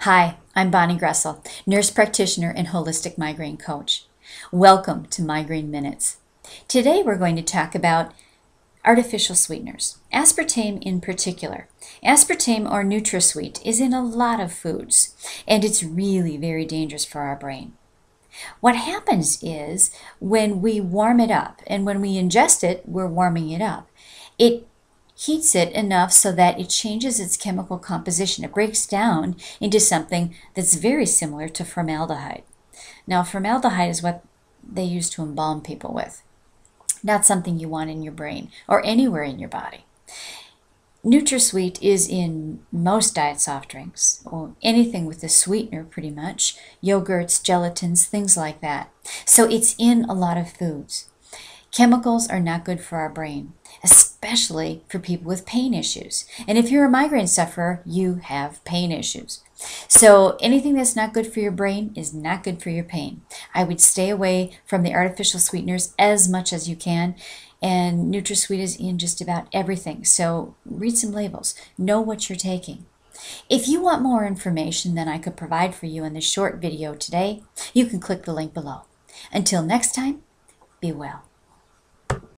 Hi, I'm Bonnie Groessl, nurse practitioner and holistic migraine coach. Welcome to Migraine Minutes. Today we're going to talk about artificial sweeteners, aspartame in particular. Aspartame or NutraSweet is in a lot of foods, and it's really very dangerous for our brain. What happens is when we warm it up, and when we ingest it, we're warming it up, it heats it enough so that it changes its chemical composition. It breaks down into something that's very similar to formaldehyde. Now, formaldehyde is what they use to embalm people with, not something you want in your brain or anywhere in your body. NutraSweet is in most diet soft drinks, or anything with a sweetener pretty much, yogurts, gelatins, things like that. So it's in a lot of foods. Chemicals are not good for our brain, especially for people with pain issues. And if you're a migraine sufferer, you have pain issues. So anything that's not good for your brain is not good for your pain. I would stay away from the artificial sweeteners as much as you can. And NutraSweet is in just about everything. So read some labels. Know what you're taking. If you want more information than I could provide for you in this short video today, you can click the link below. Until next time, be well.